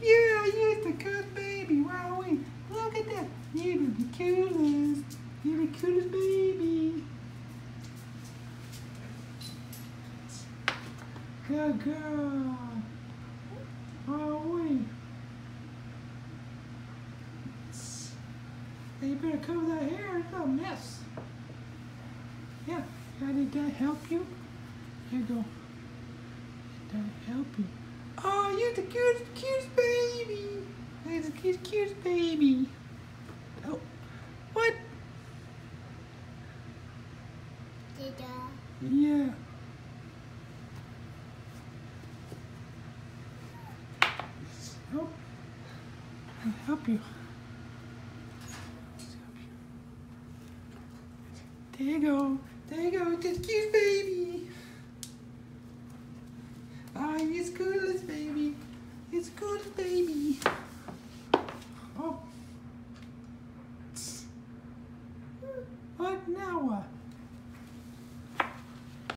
Yeah, you're the good baby, Wowie. Look at that. You're the coolest. You're the coolest baby. Good girl. Wowie. Hey, you better cover that hair. It's a mess. Yeah. Did that help you? Here you go. Did that help you? Oh, you're the cutest, cutest baby. Oh, you're the cutest, cutest baby. Oh, what? Uh, yeah. Oh, I'll help you. There you go. There you go, this cute baby. Ah, oh, good coolest baby. It's good baby. Oh. What now? Uh?